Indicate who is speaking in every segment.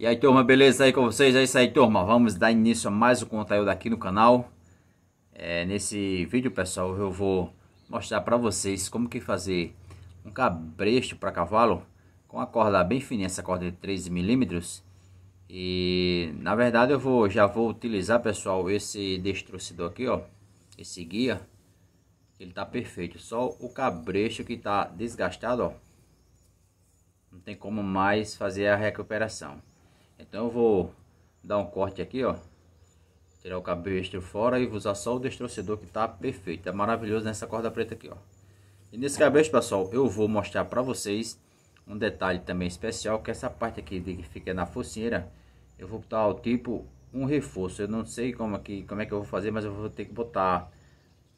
Speaker 1: E aí turma, beleza aí com vocês? É isso aí turma, vamos dar início a mais um conteúdo aqui no canal. É, Nesse vídeo pessoal eu vou mostrar para vocês como que fazer um cabresto para cavalo Com a corda bem fininha, essa corda de 13 milímetros. E na verdade eu vou, já vou utilizar pessoal esse destrucidor aqui ó Esse guia. Ele tá perfeito, só o cabresto que tá desgastado ó. Não tem como mais fazer a recuperação então eu vou dar um corte aqui, ó. Tirar o cabelo fora e usar só o destrocedor que tá perfeito. É maravilhoso nessa corda preta aqui, ó. E nesse cabelo, pessoal, eu vou mostrar para vocês um detalhe também especial. Que essa parte aqui que fica na focinheira, eu vou botar o tipo um reforço. Eu não sei como, aqui, como é que eu vou fazer, mas eu vou ter que botar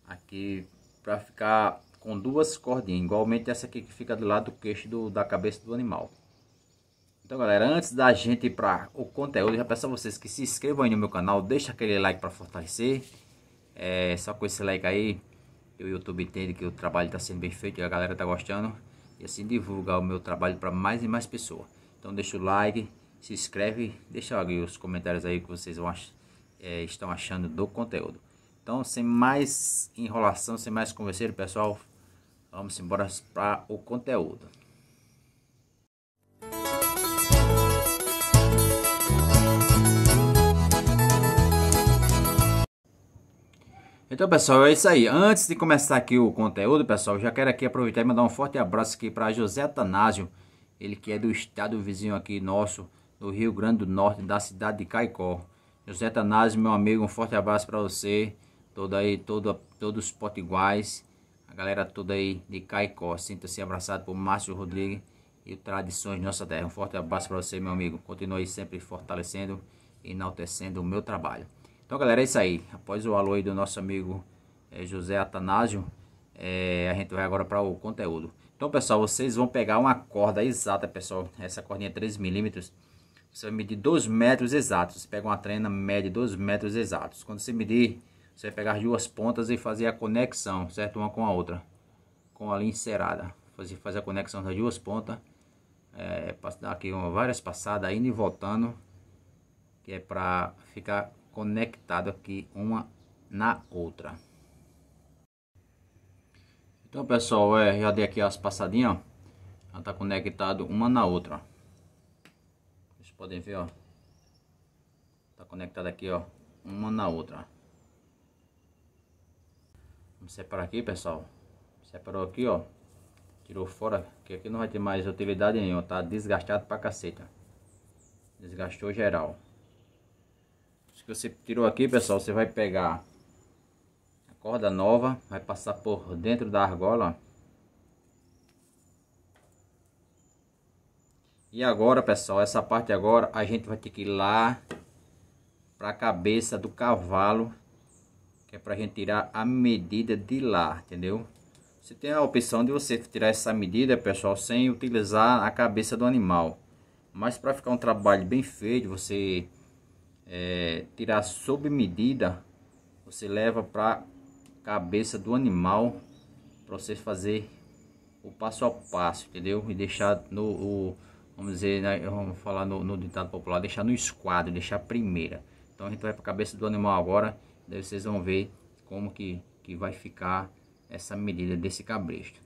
Speaker 1: aqui para ficar com duas cordinhas. Igualmente essa aqui que fica do lado do queixo do, da cabeça do animal. Então galera, antes da gente ir para o conteúdo, já peço a vocês que se inscrevam aí no meu canal, deixa aquele like para fortalecer. É, só com esse like aí, o YouTube entende que o trabalho está sendo bem feito e a galera está gostando. E assim divulgar o meu trabalho para mais e mais pessoas. Então deixa o like, se inscreve, deixa aí os comentários aí que vocês vão é, estão achando do conteúdo. Então sem mais enrolação, sem mais conversa, pessoal, vamos embora para o conteúdo. Então, pessoal, é isso aí. Antes de começar aqui o conteúdo, pessoal, já quero aqui aproveitar e mandar um forte abraço aqui para José Atanásio, ele que é do estado vizinho aqui nosso, do Rio Grande do Norte, da cidade de Caicó. José Atanásio, meu amigo, um forte abraço para você, todo aí, todo, todos os potiguais, a galera toda aí de Caicó. Sinta-se abraçado por Márcio Rodrigues e Tradições Nossa Terra. Um forte abraço para você, meu amigo. Continue sempre fortalecendo e enaltecendo o meu trabalho. Então, galera, é isso aí. Após o alô aí do nosso amigo é, José Atanásio, é, a gente vai agora para o conteúdo. Então, pessoal, vocês vão pegar uma corda exata, pessoal. Essa cordinha 13 milímetros. Você vai medir 2 metros exatos. Você pega uma trena, mede 2 metros exatos. Quando você medir, você vai pegar as duas pontas e fazer a conexão, certo? Uma com a outra. Com a linha encerada. Fazer, fazer a conexão das duas pontas. É, dar aqui uma, várias passadas, indo e voltando. Que é para ficar conectado aqui uma na outra. Então pessoal, é, já dei aqui as passadinhas, ó. Já tá conectado uma na outra, ó. Vocês podem ver, ó. Tá conectado aqui, ó, uma na outra. Vamos separar aqui, pessoal. Separou aqui, ó. Tirou fora, que aqui não vai ter mais utilidade nenhuma, tá desgastado pra caceta. Desgastou geral que você tirou aqui, pessoal, você vai pegar a corda nova, vai passar por dentro da argola. E agora, pessoal, essa parte agora a gente vai ter que ir lá para a cabeça do cavalo, que é para a gente tirar a medida de lá, entendeu? Você tem a opção de você tirar essa medida, pessoal, sem utilizar a cabeça do animal. Mas para ficar um trabalho bem feito, você é, tirar sob medida, você leva para cabeça do animal para você fazer o passo a passo, entendeu? E deixar no, o, vamos dizer, né, vamos falar no, no ditado popular, deixar no esquadro, deixar primeira. Então a gente vai para a cabeça do animal agora, daí vocês vão ver como que, que vai ficar essa medida desse cabresto.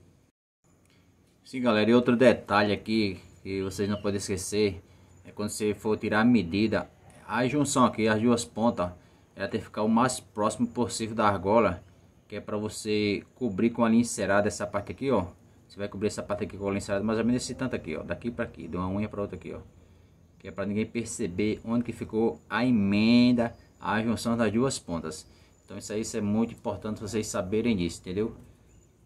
Speaker 1: Sim, galera, e outro detalhe aqui que vocês não podem esquecer é quando você for tirar a medida, a junção aqui, as duas pontas, ela tem que ficar o mais próximo possível da argola, que é para você cobrir com a linha encerada essa parte aqui, ó. Você vai cobrir essa parte aqui com a linha encerada, mais ou menos esse tanto aqui, ó, daqui para aqui, de uma unha para outra aqui, ó. Que é para ninguém perceber onde que ficou a emenda, a junção das duas pontas. Então isso aí isso é muito importante vocês saberem disso, entendeu?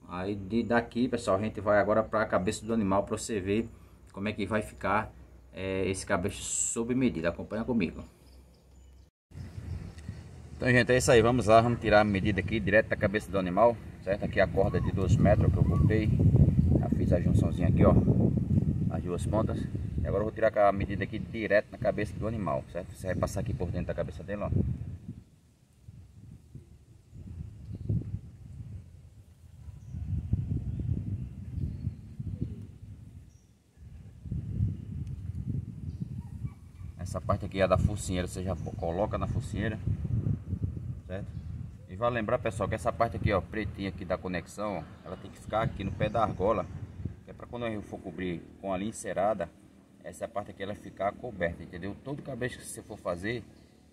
Speaker 1: Aí de daqui, pessoal, a gente vai agora para a cabeça do animal para você ver como é que vai ficar é, esse cabresto sob medida. Acompanha comigo. Então, gente, é isso aí. Vamos lá, vamos tirar a medida aqui direto da cabeça do animal, certo? Aqui a corda de 2 metros que eu cortei. Já fiz a junçãozinha aqui, ó. As duas pontas. E agora eu vou tirar a medida aqui direto na cabeça do animal, certo? Você vai passar aqui por dentro da cabeça dele, ó. Essa parte aqui é da focinheira, você já coloca na focinheira? E vai lembrar, pessoal, que essa parte aqui, ó, pretinha aqui da conexão, ela tem que ficar aqui no pé da argola, é para quando eu for cobrir com a linha encerada, essa parte aqui ela ficar coberta, entendeu? Todo cabelo que você for fazer,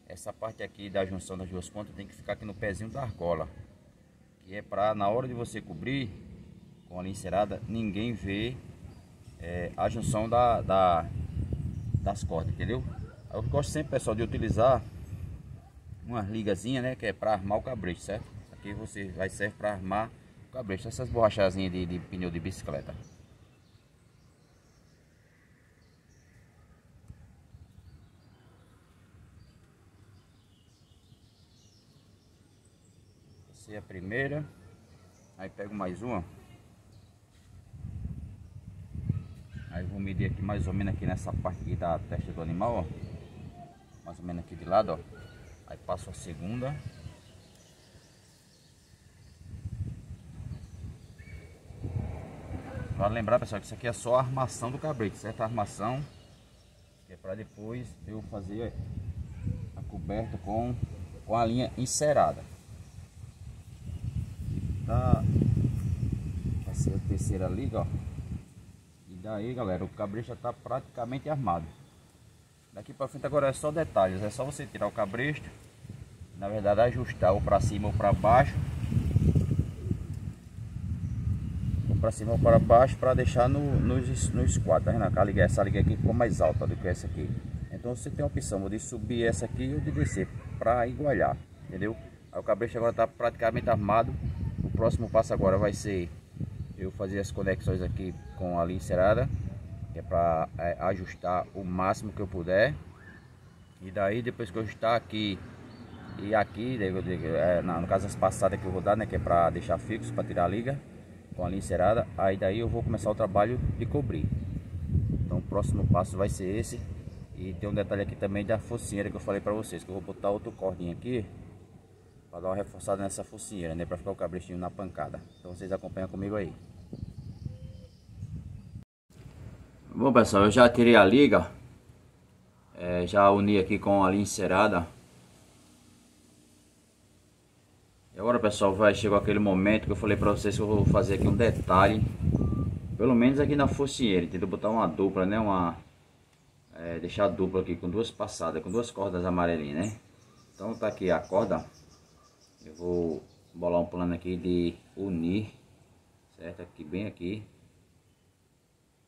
Speaker 1: essa parte aqui da junção das duas pontas tem que ficar aqui no pezinho da argola, que é para na hora de você cobrir com a linha encerada, ninguém vê é, a junção da, da, das cordas, entendeu? Eu gosto sempre, pessoal, de utilizar uma ligazinha, né, que é para armar o cabresto, certo? Aqui você vai serve para armar o cabresto, essas borrachazinhas de, de pneu de bicicleta. Essa é a primeira. Aí pego mais uma. Aí vou medir aqui mais ou menos aqui nessa parte da testa do animal, ó. Mais ou menos aqui de lado, ó. Aí passo a segunda. Vale lembrar, pessoal, que isso aqui é só a armação do cabrito, certo? A armação que é para depois eu fazer a coberta com, com a linha encerada. Tá, vai ser a terceira liga, ó. E daí, galera, o cabresto já está praticamente armado. Daqui para frente agora é só detalhes, é só você tirar o cabresto, na verdade ajustar ou para cima ou para baixo. Ou para cima ou para baixo para deixar no, nos, nos quadros, tá vendo? liga, essa liga aqui ficou mais alta do que essa aqui. Então você tem a opção de subir essa aqui ou de descer para igualar, entendeu? Aí o cabresto agora está praticamente armado. O próximo passo agora vai ser eu fazer as conexões aqui com a linha encerada que é para é, ajustar o máximo que eu puder. E daí depois que eu ajustar aqui e aqui é, no caso as passadas que eu vou dar né que é para deixar fixo para tirar a liga com a linha encerada aí daí eu vou começar o trabalho de cobrir. Então o próximo passo vai ser esse. E tem um detalhe aqui também da focinheira que eu falei para vocês que eu vou botar outro cordinho aqui para dar uma reforçada nessa focinheira né para ficar o cabrestinho na pancada. Então vocês acompanham comigo aí Bom pessoal, eu já tirei a liga é, Já uni aqui com a linha encerada E agora pessoal, vai chegar aquele momento que eu falei pra vocês que eu vou fazer aqui um detalhe Pelo menos aqui na focinheira, entendeu? Botar uma dupla, né? Uma, é, deixar a dupla aqui com duas passadas, com duas cordas amarelinhas, né? Então tá aqui a corda Eu vou bolar um plano aqui de unir Certo? Aqui, bem aqui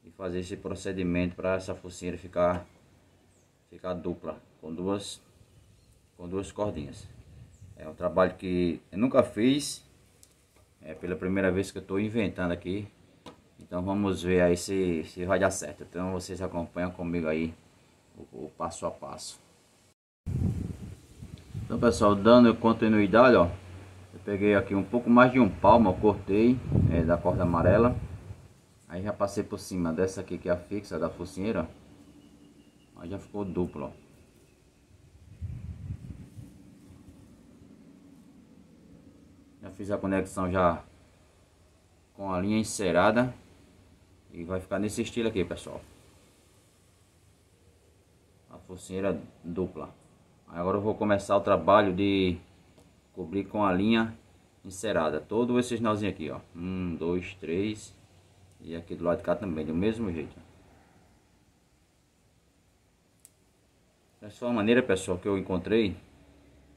Speaker 1: e fazer esse procedimento para essa focinheira ficar ficar dupla com duas com duas cordinhas. É um trabalho que eu nunca fiz é pela primeira vez que eu estou inventando aqui. Então vamos ver aí se, se vai dar certo. Então vocês acompanham comigo aí o, o passo a passo. Então pessoal dando continuidade ó eu peguei aqui um pouco mais de um palmo cortei é, da corda amarela Aí já passei por cima dessa aqui que é a fixa da focinheira. Aí já ficou duplo, ó. Já fiz a conexão já com a linha encerada. E vai ficar nesse estilo aqui, pessoal. A focinheira dupla. Agora eu vou começar o trabalho de cobrir com a linha encerada. Todo esse sinalzinho aqui, ó. Um, dois, três e aqui do lado de cá também, do mesmo jeito. Essa foi uma maneira, pessoal, que eu encontrei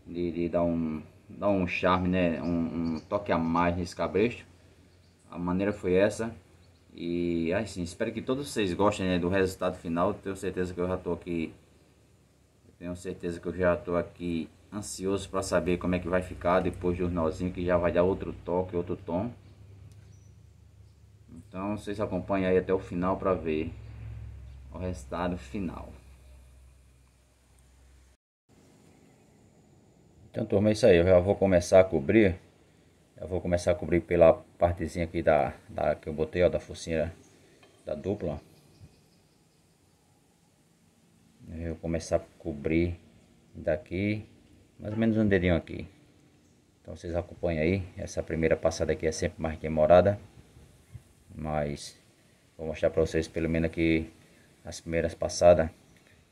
Speaker 1: de, de dar, um, dar um charme, né? Um, um, toque a mais nesse cabresto. A maneira foi essa. E assim, espero que todos vocês gostem né, do resultado final. Tenho certeza que eu já estou aqui. Tenho certeza que eu já estou aqui ansioso para saber como é que vai ficar depois do nozinho que já vai dar outro toque, outro tom. Então vocês acompanhem aí até o final para ver o resultado final. Então turma, é isso aí, eu já vou começar a cobrir. Eu vou começar a cobrir pela partezinha aqui da, da que eu botei, ó, da focinha da dupla. Eu vou começar a cobrir daqui, mais ou menos um dedinho aqui. Então vocês acompanhem aí, essa primeira passada aqui é sempre mais demorada. Mas vou mostrar para vocês pelo menos aqui as primeiras passadas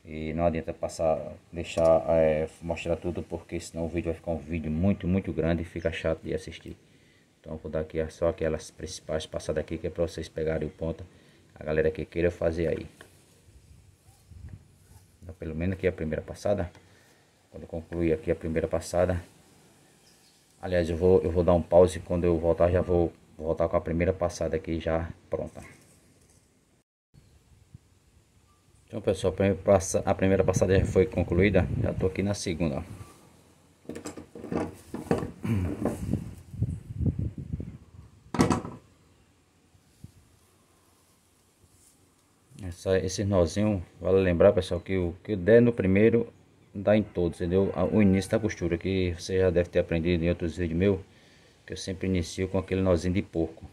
Speaker 1: E não adianta passar, deixar, é, mostrar tudo porque senão o vídeo vai ficar um vídeo muito, muito grande e fica chato de assistir. Então vou dar aqui só aquelas principais passadas aqui que é para vocês pegarem o ponto. A galera que queira fazer aí. Então, pelo menos aqui a primeira passada. Quando eu concluir aqui a primeira passada. Aliás, eu vou, eu vou dar um pause. Quando eu voltar, já vou voltar com a primeira passada aqui já pronta. Então pessoal, a primeira passada já foi concluída, já estou aqui na segunda. Essa, esse nozinho, vale lembrar pessoal que o que der no primeiro dá em todos, entendeu? O início da costura que você já deve ter aprendido em outros vídeos meus, eu sempre inicio com aquele nozinho de porco.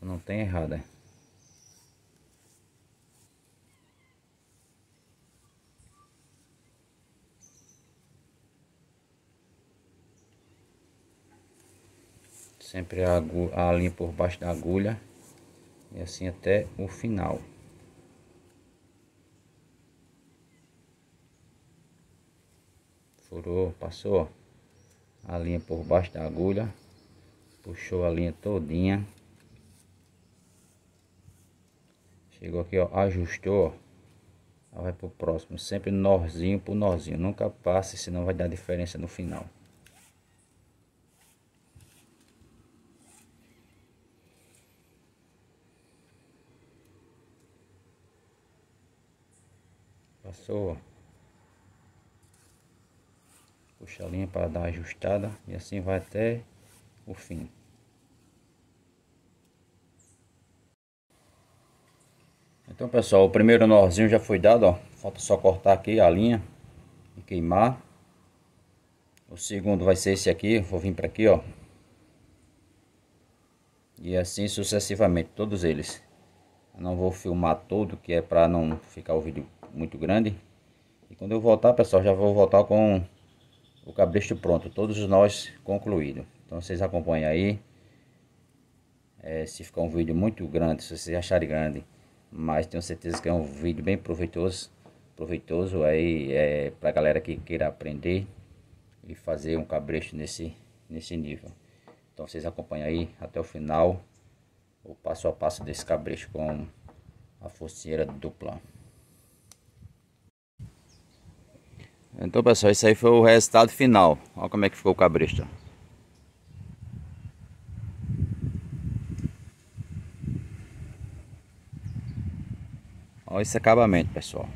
Speaker 1: Não tem errado, é. sempre a, a linha por baixo da agulha e assim até o final furou passou a linha por baixo da agulha. Puxou a linha todinha. Chegou aqui ó ajustou ó, vai pro próximo sempre norzinho por norzinho. Nunca passe senão vai dar diferença no final. Passou. Puxa a linha para dar ajustada e assim vai até o fim. Então pessoal, o primeiro nozinho já foi dado, ó. Falta só cortar aqui a linha e queimar. O segundo vai ser esse aqui, vou vir para aqui, ó. E assim sucessivamente, todos eles. Eu não vou filmar todo, que é para não ficar o vídeo muito grande. E quando eu voltar, pessoal, já vou voltar com o cabresto pronto, todos nós concluídos. Então vocês acompanhem aí. É, se ficar um vídeo muito grande, se vocês acharem grande, mas tenho certeza que é um vídeo bem proveitoso, proveitoso aí é para galera que queira aprender e fazer um cabresto nesse nesse nível. Então vocês acompanhem aí até o final o passo a passo desse cabresto com a focinheira dupla. Então pessoal, isso aí foi o resultado final. Olha como é que ficou o cabresto. Olha esse acabamento pessoal.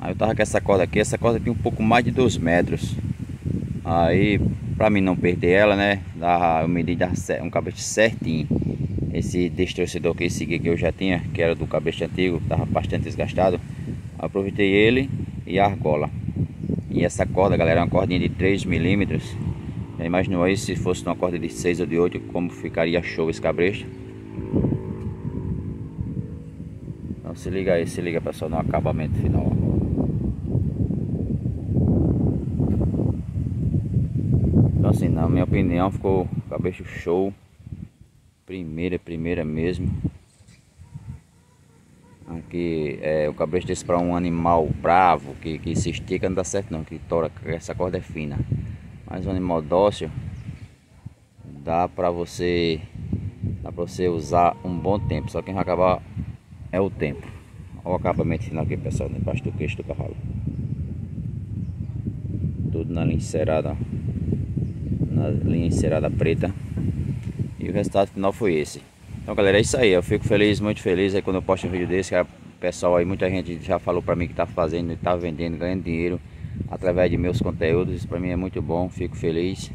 Speaker 1: Aí eu tava com essa corda aqui, essa corda tem um pouco mais de 2 metros. Aí, pra mim não perder ela, né, eu medi um cabresto certinho. Esse distorcedor que esse aqui que eu já tinha, que era do cabresto antigo, tava bastante desgastado aproveitei ele e a argola. E essa corda galera é uma cordinha de 3 milímetros. Imaginou aí se fosse uma corda de 6 ou de 8 como ficaria show esse cabresto? Então se liga aí, se liga pessoal no acabamento final então assim na minha opinião ficou cabresto show. Primeira, primeira mesmo que é, o cabresto desse para um animal bravo, que, que se estica, não dá certo não, que tora, essa corda é fina. Mas um animal dócil, dá para você, dá para você usar um bom tempo, só quem vai acabar é o tempo. Olha o acabamento final aqui pessoal, debaixo do queixo do cavalo. Tudo na linha encerada, na linha encerada preta. E o resultado final foi esse. Então galera, é isso aí, eu fico feliz, muito feliz aí quando eu posto um vídeo desse, que pessoal aí, muita gente já falou para mim que tá fazendo, está vendendo, ganhando dinheiro através de meus conteúdos. Isso para mim é muito bom, fico feliz.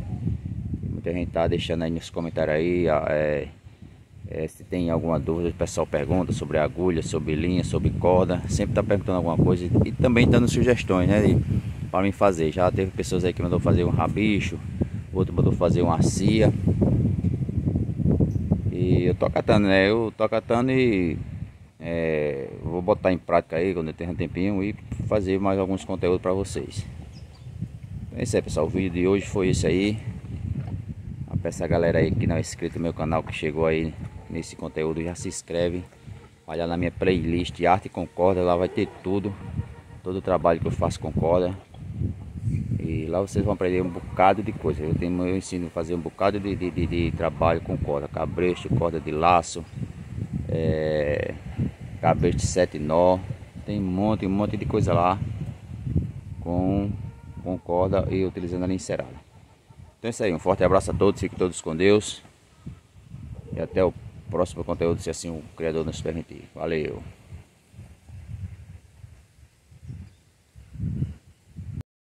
Speaker 1: Muita gente tá deixando aí nos comentários aí, é, é, se tem alguma dúvida, o pessoal pergunta sobre agulha, sobre linha, sobre corda, sempre tá perguntando alguma coisa e também dando sugestões, né, para mim fazer. Já teve pessoas aí que mandou fazer um rabicho, outro mandou fazer uma cia. E eu tô catando, né? Eu tô catando e é, vou botar em prática aí quando eu tenho um tempinho e fazer mais alguns conteúdos para vocês. É isso aí pessoal, o vídeo de hoje foi esse aí. Peço a galera aí que não é inscrito no meu canal, que chegou aí nesse conteúdo, já se inscreve Olha na minha playlist Arte com Corda, lá vai ter tudo. Todo o trabalho que eu faço com corda. E lá vocês vão aprender um bocado de coisa. Eu, tenho, eu ensino a fazer um bocado de, de, de, de trabalho com corda. Cabresto, corda de laço. É, cabresto de sete nó. Tem um monte, um monte de coisa lá. Com, com corda e utilizando a linha encerada. Então é isso aí. Um forte abraço a todos. Fiquem todos com Deus. E até o próximo conteúdo, se assim o Criador nos permitir. Valeu!